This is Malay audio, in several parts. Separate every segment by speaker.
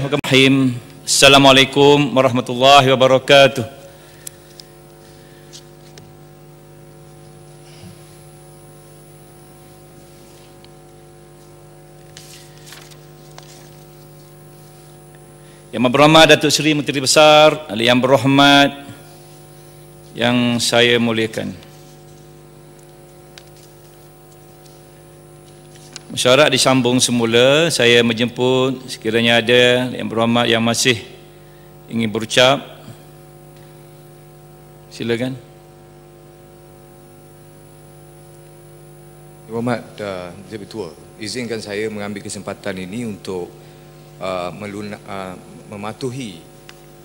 Speaker 1: Bismillahirrahmanirrahim. Assalamualaikum warahmatullahi wabarakatuh. Yang berhormat Datuk Seri Menteri Besar, yang berhormat yang saya muliakan. Mesyuarat disambung semula, saya menjemput sekiranya ada yang berhormat yang masih ingin berucap. Silakan.
Speaker 2: Yang Berhormat uh, Menteri Ketua, izinkan saya mengambil kesempatan ini untuk uh, meluna, uh, mematuhi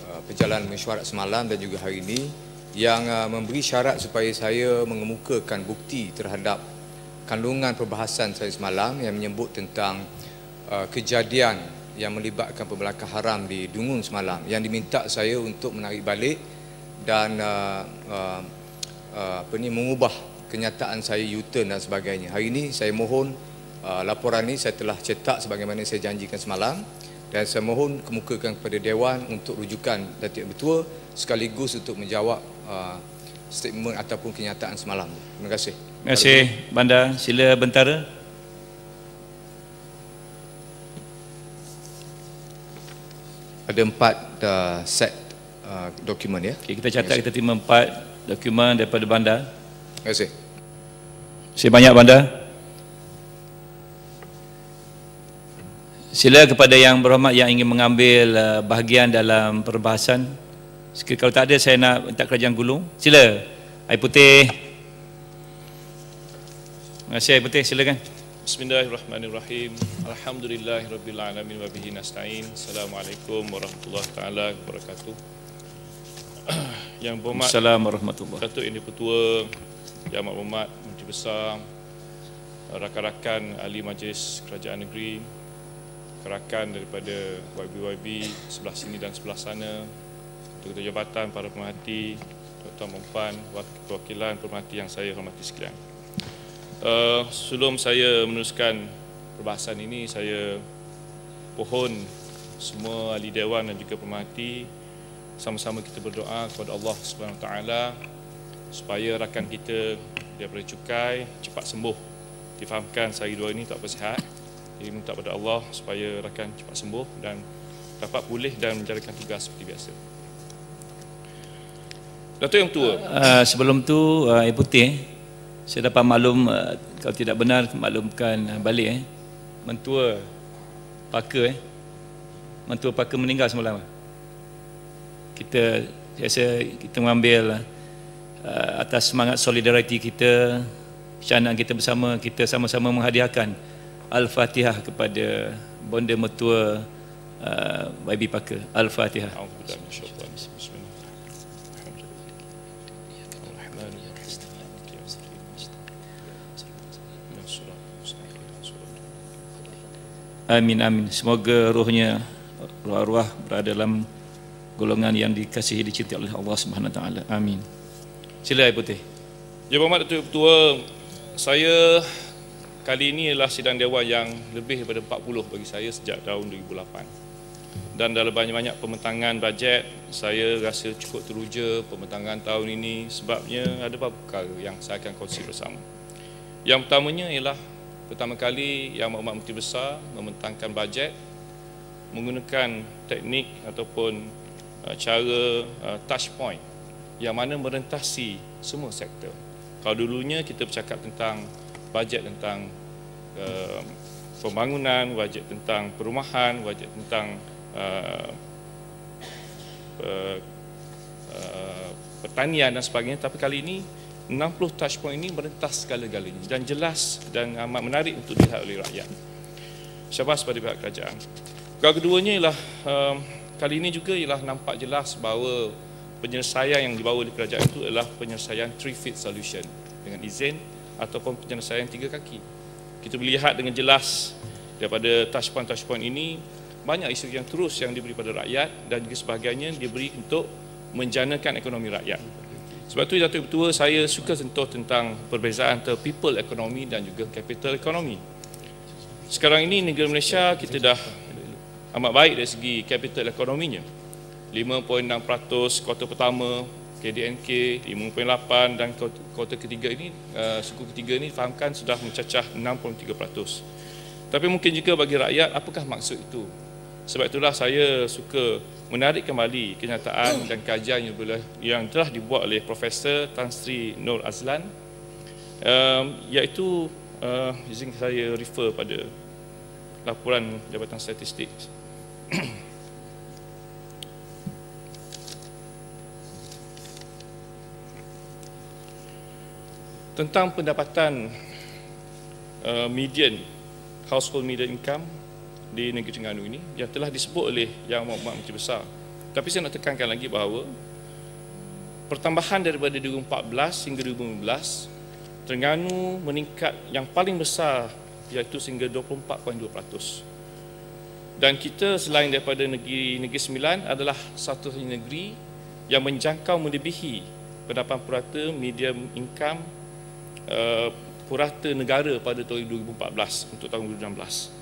Speaker 2: uh, perjalanan mesyuarat semalam dan juga hari ini yang uh, memberi syarat supaya saya mengemukakan bukti terhadap kandungan perbahasan saya semalam yang menyebut tentang uh, kejadian yang melibatkan pembelakang haram di Dungun semalam yang diminta saya untuk menarik balik dan uh, uh, uh, apa ni mengubah kenyataan saya U-turn dan sebagainya. Hari ini saya mohon uh, laporan ini saya telah cetak sebagaimana saya janjikan semalam dan saya mohon kemukakan kepada Dewan untuk rujukan Datuk Betua sekaligus untuk menjawab uh, statement ataupun kenyataan semalam. Terima kasih.
Speaker 1: Terima kasih Bandar. Sila Bentara.
Speaker 2: Ada empat uh, set uh, dokumen ya.
Speaker 1: Okay, kita catat kita terima empat dokumen daripada Bandar.
Speaker 2: Terima kasih.
Speaker 1: Terima kasih banyak Bandar. Sila kepada yang berhormat yang ingin mengambil uh, bahagian dalam perbahasan. Sekiranya kalau tak ada saya nak minta kerajaan gulung. Sila. Air putih. Terima kasih air putih. Silakan.
Speaker 3: Bismillahirrahmanirrahim. Alhamdulillahirabbil alamin wa bihi nasta'in. Assalamualaikum warahmatullahi taala wabarakatuh. Yang berhormat
Speaker 1: Assalamualaikum warahmatullahi
Speaker 3: Datuk Yang Dipertua, Yang Berhormat Menteri Besar, rakan-rakan ahli majlis kerajaan negeri, rakan daripada YB-YB sebelah sini dan sebelah sana, ketua jabatan, para pemerhati, Tuan Mempan, wakilan pemerhati yang saya hormati sekalian. Uh, sebelum saya meneruskan perbahasan ini, saya pohon semua ahli dewan dan juga pemerhati sama-sama kita berdoa kepada Allah Subhanahu taala supaya rakan kita daripada cukai cepat sembuh. Difahamkan sehari dua ini tak apa sihat. Jadi minta kepada Allah supaya rakan cepat sembuh dan dapat pulih dan menjalankan tugas seperti biasa. Datuk yang tua.
Speaker 1: Uh, sebelum tu uh, air putih saya dapat maklum uh, kalau tidak benar maklumkan uh, balik eh. Mentua Paka eh. Mentua Paka meninggal semalam. Kita saya rasa kita mengambil atas semangat solidariti kita canang kita bersama kita sama-sama menghadiahkan Al-Fatihah kepada bonda mertua uh, YB Paka. Al-Fatihah.
Speaker 3: Alhamdulillah insyaallah. Bismillah.
Speaker 1: Amin amin. Semoga rohnya arwah berada dalam golongan yang dikasihi dicintai oleh Allah Subhanahu taala. Amin. Sila Air Putih.
Speaker 3: Yang Berhormat Datuk Ketua, saya kali ini adalah sidang dewan yang lebih daripada 40 bagi saya sejak tahun 2008. Dan dalam banyak-banyak pementangan bajet, saya rasa cukup teruja pementangan tahun ini sebabnya ada beberapa perkara yang saya akan kongsi bersama. Yang pertamanya ialah pertama kali Yang Berhormat Menteri Besar membentangkan bajet menggunakan teknik ataupun uh, cara uh, touch point yang mana merentasi semua sektor. Kalau dulunya kita bercakap tentang bajet tentang uh, pembangunan, bajet tentang perumahan, bajet tentang uh, uh, uh, pertanian dan sebagainya tapi kali ini 60 touch point ini merentas segala-galanya dan jelas dan amat menarik untuk dilihat oleh rakyat. Syabas pada pihak kerajaan. Perkara keduanya ialah um, kali ini juga ialah nampak jelas bahawa penyelesaian yang dibawa oleh kerajaan itu adalah penyelesaian three feet solution dengan izin ataupun penyelesaian tiga kaki. Kita melihat dengan jelas daripada touch point touch point ini banyak isu yang terus yang diberi pada rakyat dan juga sebagainya diberi untuk menjanakan ekonomi rakyat. Sebab itu Datuk Ketua saya suka sentuh tentang perbezaan antara people economy dan juga capital economy. Sekarang ini negara Malaysia kita dah amat baik dari segi capital ekonominya. 5.6% kuartal pertama KDNK 5.8 dan kuartal ketiga ini uh, suku ketiga ini fahamkan sudah mencacah 6.3%. Tapi mungkin juga bagi rakyat apakah maksud itu? Sebab itulah saya suka menarik kembali kenyataan dan kajian yang, telah dibuat oleh Profesor Tan Sri Nur Azlan um, iaitu uh, izin saya refer pada laporan Jabatan Statistik. Tentang pendapatan uh, median household median income di negeri Terengganu ini yang telah disebut oleh Yang Amat Menteri Besar. Tapi saya nak tekankan lagi bahawa pertambahan daripada 2014 hingga 2015 Terengganu meningkat yang paling besar iaitu sehingga 24.2%. Dan kita selain daripada negeri negeri sembilan adalah satu negeri yang menjangkau melebihi pendapatan purata medium income uh, purata negara pada tahun 2014 untuk tahun 2016.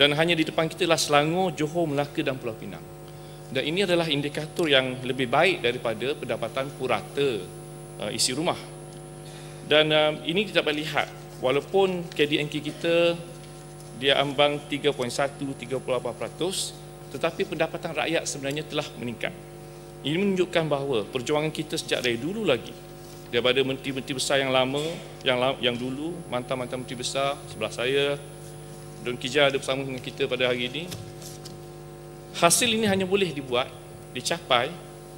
Speaker 3: Dan hanya di depan kita lah Selangor, Johor, Melaka dan Pulau Pinang. Dan ini adalah indikator yang lebih baik daripada pendapatan purata uh, isi rumah. Dan uh, ini kita dapat lihat walaupun KDNK kita dia ambang 3.1 38% tetapi pendapatan rakyat sebenarnya telah meningkat. Ini menunjukkan bahawa perjuangan kita sejak dari dulu lagi daripada menteri-menteri besar yang lama yang yang dulu mantan-mantan menteri besar sebelah saya Don Kija ada bersama dengan kita pada hari ini hasil ini hanya boleh dibuat dicapai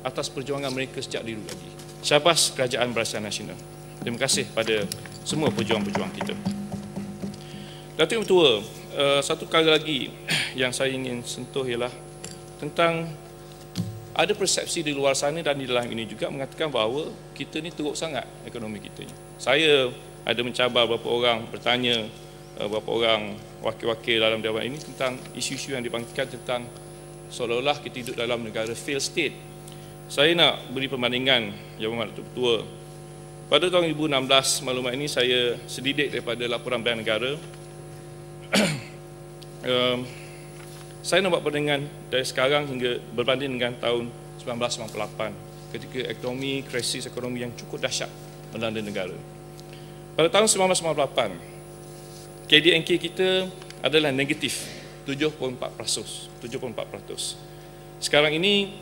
Speaker 3: atas perjuangan mereka sejak dulu lagi. Syabas Kerajaan Barisan Nasional. Terima kasih pada semua pejuang-pejuang kita. Datuk Yang Tua, uh, satu kali lagi yang saya ingin sentuh ialah tentang ada persepsi di luar sana dan di dalam ini juga mengatakan bahawa kita ni teruk sangat ekonomi kita. Saya ada mencabar beberapa orang bertanya beberapa orang wakil-wakil dalam dewan ini tentang isu-isu yang dibangkitkan tentang seolah-olah kita hidup dalam negara fail state. Saya nak beri perbandingan Yang Datuk Ketua. Pada tahun 2016, maklumat ini saya sedidik daripada laporan Bank Negara um, saya nak buat perbandingan dari sekarang hingga berbanding dengan tahun 1998 ketika ekonomi, krisis ekonomi yang cukup dahsyat melanda negara. Pada tahun 1998, KDNK kita adalah negatif 7.4%. 7.4%. Sekarang ini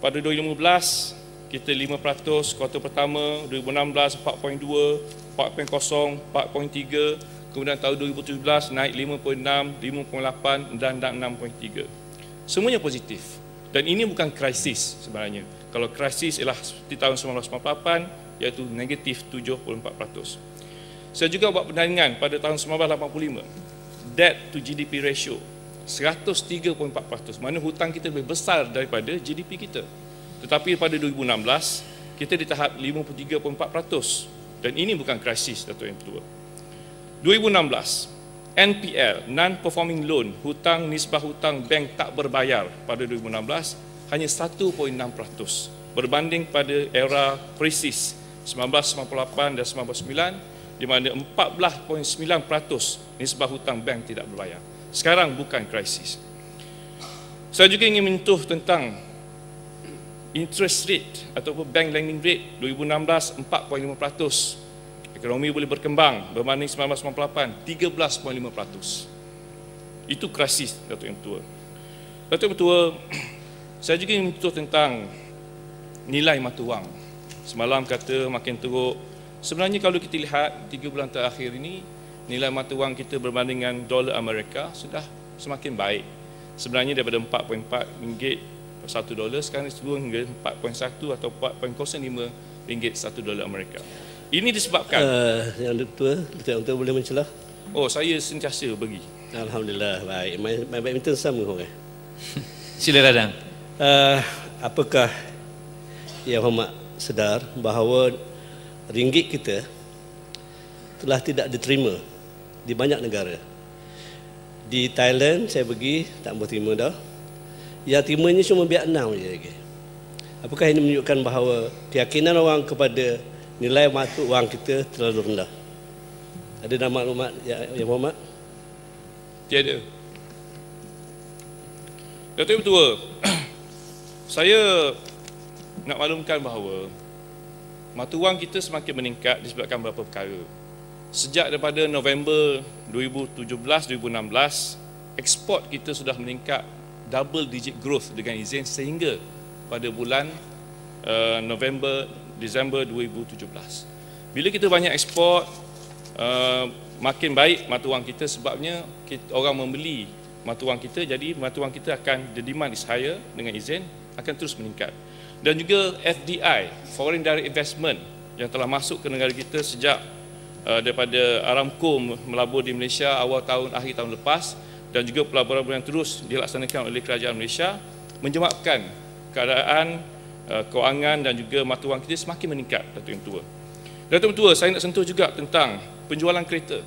Speaker 3: pada 2015 kita 5%, kuartal pertama 2016 4.2, 4.0, 4.3 kemudian tahun 2017 naik 5.6, 5.8 dan, dan 6.3. Semuanya positif. Dan ini bukan krisis sebenarnya. Kalau krisis ialah seperti tahun 1998 iaitu negatif 7.4%. Saya juga buat perbandingan pada tahun 1985. Debt to GDP ratio 103.4%. Mana hutang kita lebih besar daripada GDP kita. Tetapi pada 2016 kita di tahap 53.4%. Dan ini bukan krisis Datuk Yang Ketua. 2016, NPL, Non-Performing Loan, hutang nisbah hutang bank tak berbayar pada 2016 hanya 1.6% berbanding pada era krisis 1998 dan 1999 di mana 14.9% nisbah hutang bank tidak berbayar. Sekarang bukan krisis. Saya juga ingin menyentuh tentang interest rate ataupun bank lending rate 2016 4.5% ekonomi boleh berkembang berbanding 1998 13.5%. Itu krisis Datuk Yang Tua. Datuk Yang Tua, saya juga ingin menyentuh tentang nilai mata wang. Semalam kata makin teruk. Sebenarnya kalau kita lihat 3 bulan terakhir ini nilai mata wang kita berbanding dengan dolar Amerika sudah semakin baik. Sebenarnya daripada 4.4 ringgit per 1 dolar sekarang turun hingga 4.1 atau 4.05 ringgit 1 dolar Amerika. Ini disebabkan uh,
Speaker 4: Yang tua Yang tua boleh mencelah?
Speaker 3: Oh saya sentiasa bagi.
Speaker 4: Alhamdulillah Baik. Main, main badminton sama orang.
Speaker 1: Sila Radang. Uh,
Speaker 4: Apakah Yang Hormat sedar Bahawa Ringgit kita Telah tidak diterima Di banyak negara Di Thailand saya pergi Tak boleh terima dah Yang terimanya cuma Vietnam je lagi Apakah ini menunjukkan bahawa Keyakinan orang kepada nilai mata wang kita terlalu rendah. Ada nama maklumat ya, ya Muhammad?
Speaker 3: Tiada. Datuk Ketua, saya nak maklumkan bahawa mata wang kita semakin meningkat disebabkan beberapa perkara. Sejak daripada November 2017-2016, ekspor kita sudah meningkat double digit growth dengan izin sehingga pada bulan uh, November Disember 2017. Bila kita banyak ekspor, uh, makin baik mata wang kita sebabnya kita, orang membeli mata wang kita jadi mata wang kita akan the demand is higher dengan izin akan terus meningkat. Dan juga FDI, foreign direct investment yang telah masuk ke negara kita sejak uh, daripada Aramco melabur di Malaysia awal tahun akhir tahun lepas dan juga pelaburan yang terus dilaksanakan oleh kerajaan Malaysia menyebabkan keadaan uh, kewangan dan juga mata wang kita semakin meningkat Datuk Yang Tua. Datuk Yang Tua, saya nak sentuh juga tentang penjualan kereta.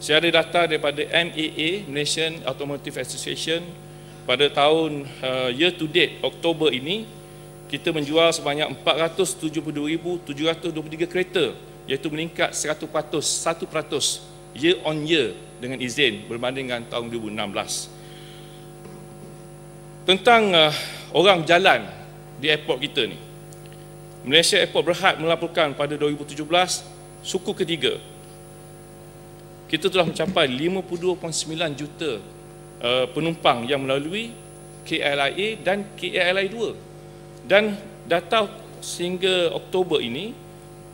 Speaker 3: Saya ada data daripada MAA, Malaysian Automotive Association, pada tahun uh, year to date, Oktober ini, kita menjual sebanyak 472,723 kereta, iaitu meningkat 100%, 1% year on year dengan izin berbanding dengan tahun 2016. Tentang uh, orang jalan di airport kita ni. Malaysia Airport Berhad melaporkan pada 2017 suku ketiga kita telah mencapai 52.9 juta uh, penumpang yang melalui KLIA dan KLIA 2 dan data sehingga Oktober ini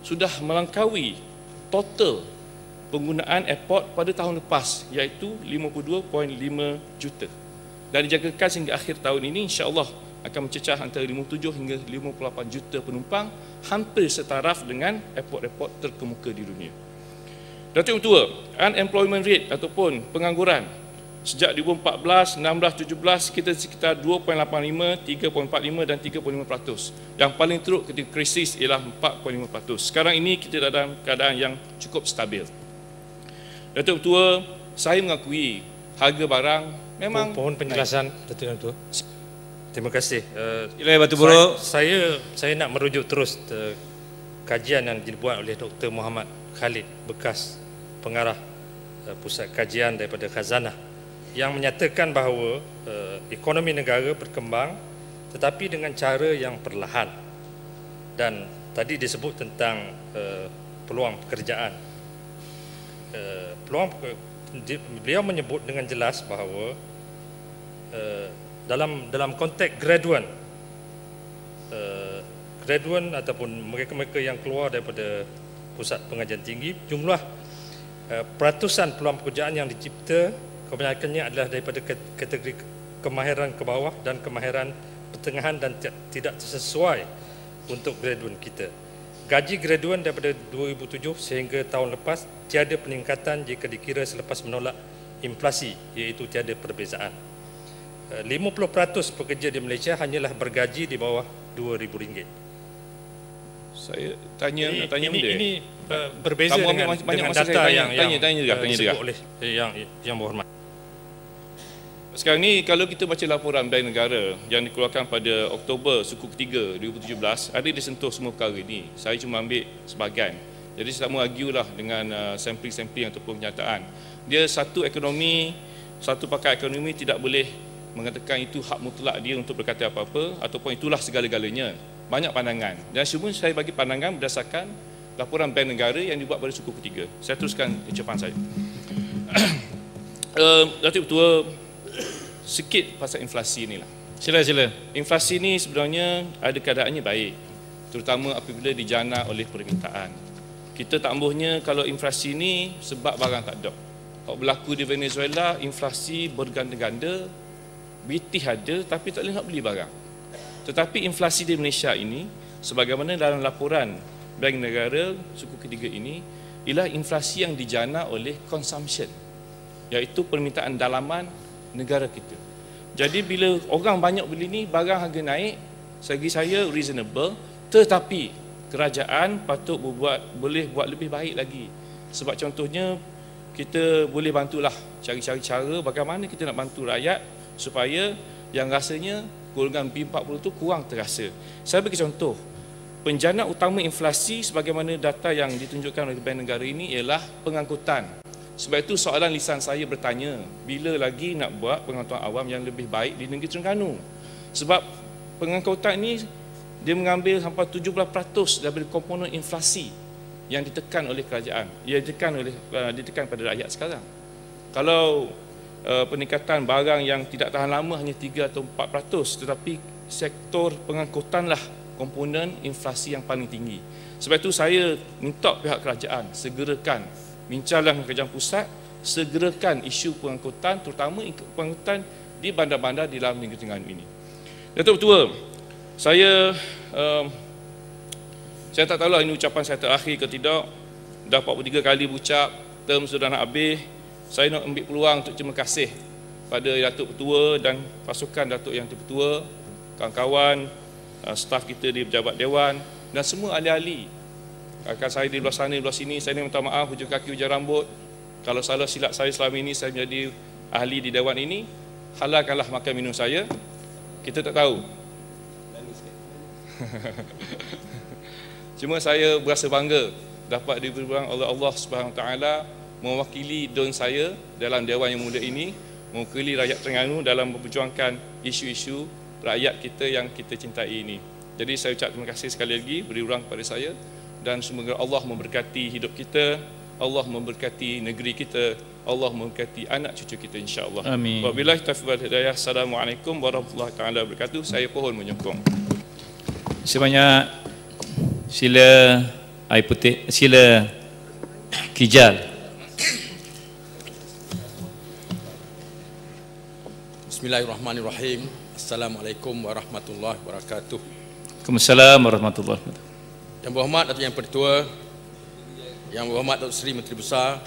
Speaker 3: sudah melangkaui total penggunaan airport pada tahun lepas iaitu 52.5 juta dan dijangkakan sehingga akhir tahun ini insya-Allah akan mencecah antara 57 hingga 58 juta penumpang hampir setaraf dengan airport-airport terkemuka di dunia. Datuk Tua, unemployment rate ataupun pengangguran sejak 2014, 16, 17 kita sekitar 2.85, 3.45 dan 3.5%. Yang paling teruk ketika krisis ialah 4.5%. Sekarang ini kita dalam keadaan yang cukup stabil. Datuk Tua, saya mengakui harga barang memang
Speaker 5: pohon penjelasan Datuk Tua. Terima kasih. Uh,
Speaker 1: Ilai Batu Buruk.
Speaker 5: Saya, saya nak merujuk terus uh, kajian yang dibuat oleh Dr. Muhammad Khalid bekas pengarah uh, pusat kajian daripada Khazanah yang menyatakan bahawa uh, ekonomi negara berkembang tetapi dengan cara yang perlahan. Dan tadi disebut tentang uh, peluang pekerjaan. Uh, peluang beliau menyebut dengan jelas bahawa uh, dalam dalam konteks graduan uh, graduan ataupun mereka-mereka yang keluar daripada pusat pengajian tinggi jumlah uh, peratusan peluang pekerjaan yang dicipta kebanyakannya adalah daripada kategori kemahiran ke bawah dan kemahiran pertengahan dan tidak sesuai untuk graduan kita. Gaji graduan daripada 2007 sehingga tahun lepas tiada peningkatan jika dikira selepas menolak inflasi iaitu tiada perbezaan. 50% eh, pekerja di Malaysia hanyalah bergaji di bawah RM2,000.
Speaker 3: Saya tanya
Speaker 5: ini,
Speaker 3: nak tanya
Speaker 5: ini,
Speaker 3: benda.
Speaker 5: Ini uh, berbeza
Speaker 3: Kamu
Speaker 5: dengan,
Speaker 3: banyak,
Speaker 5: dengan data
Speaker 3: saya tanya,
Speaker 5: yang,
Speaker 3: tanya,
Speaker 5: yang
Speaker 3: tanya juga,
Speaker 5: uh,
Speaker 3: tanya
Speaker 5: disebut
Speaker 3: juga.
Speaker 5: oleh yang yang berhormat.
Speaker 3: Sekarang ni kalau kita baca laporan Bank Negara yang dikeluarkan pada Oktober suku ketiga 2017, ada disentuh semua perkara ini. Saya cuma ambil sebahagian. Jadi saya tak argue lah dengan uh, sampling-sampling ataupun kenyataan. Dia satu ekonomi, satu pakar ekonomi tidak boleh mengatakan itu hak mutlak dia untuk berkata apa-apa ataupun itulah segala-galanya. Banyak pandangan. Dan semua saya bagi pandangan berdasarkan laporan Bank Negara yang dibuat pada suku ketiga. Saya teruskan ucapan saya. uh, Datuk Ketua, sikit pasal inflasi ni lah.
Speaker 1: Sila sila.
Speaker 3: Inflasi ni sebenarnya ada keadaannya baik terutama apabila dijana oleh permintaan. Kita tak ambuhnya kalau inflasi ni sebab barang tak ada. Kalau berlaku di Venezuela, inflasi berganda-ganda, BT ada tapi tak boleh nak beli barang. Tetapi inflasi di Malaysia ini, sebagaimana dalam laporan Bank Negara suku ketiga ini, ialah inflasi yang dijana oleh consumption, iaitu permintaan dalaman negara kita. Jadi bila orang banyak beli ni barang harga naik, segi saya reasonable, tetapi kerajaan patut berbuat boleh buat lebih baik lagi. Sebab contohnya kita boleh bantulah cari-cari cara bagaimana kita nak bantu rakyat supaya yang rasanya golongan B40 tu kurang terasa. Saya bagi contoh, penjana utama inflasi sebagaimana data yang ditunjukkan oleh Bank Negara ini ialah pengangkutan Sebab itu soalan lisan saya bertanya, bila lagi nak buat pengangkutan awam yang lebih baik di negeri Terengganu? Sebab pengangkutan ini dia mengambil sampai 17% daripada komponen inflasi yang ditekan oleh kerajaan. Ia ditekan oleh uh, ditekan pada rakyat sekarang. Kalau uh, peningkatan barang yang tidak tahan lama hanya 3 atau 4% tetapi sektor pengangkutanlah komponen inflasi yang paling tinggi. Sebab itu saya minta pihak kerajaan segerakan bincanglah dengan kerajaan pusat segerakan isu pengangkutan terutama pengangkutan di bandar-bandar di dalam negeri Terengganu ini. Datuk Ketua, saya um, saya tak tahulah ini ucapan saya terakhir ke tidak. Dah 43 kali berucap, term sudah nak habis. Saya nak ambil peluang untuk terima kasih pada Datuk Ketua dan pasukan Datuk Yang Tertua, kawan-kawan, uh, staf kita di Pejabat Dewan dan semua ahli-ahli Kakak saya di luar sana, di luar sini, saya minta maaf hujung kaki, hujung rambut. Kalau salah silap saya selama ini, saya menjadi ahli di Dewan ini, halalkanlah makan minum saya. Kita tak tahu. Cuma saya berasa bangga dapat diberi oleh Allah Subhanahu Taala mewakili don saya dalam Dewan yang muda ini, mewakili rakyat Terengganu dalam memperjuangkan isu-isu rakyat kita yang kita cintai ini. Jadi saya ucap terima kasih sekali lagi beri ruang kepada saya dan semoga Allah memberkati hidup kita, Allah memberkati negeri kita, Allah memberkati anak cucu kita insya-Allah.
Speaker 1: Amin.
Speaker 3: Wabillahi taufiq wal hidayah. Assalamualaikum warahmatullahi taala wabarakatuh. Saya pohon menyokong.
Speaker 1: Sebanyak sila air putih, sila kijal.
Speaker 6: Bismillahirrahmanirrahim. Assalamualaikum warahmatullahi wabarakatuh.
Speaker 1: Waalaikumsalam warahmatullahi wabarakatuh.
Speaker 6: Yang berhormat Datuk Yang Pertua, Yang berhormat Datuk Seri Menteri Besar,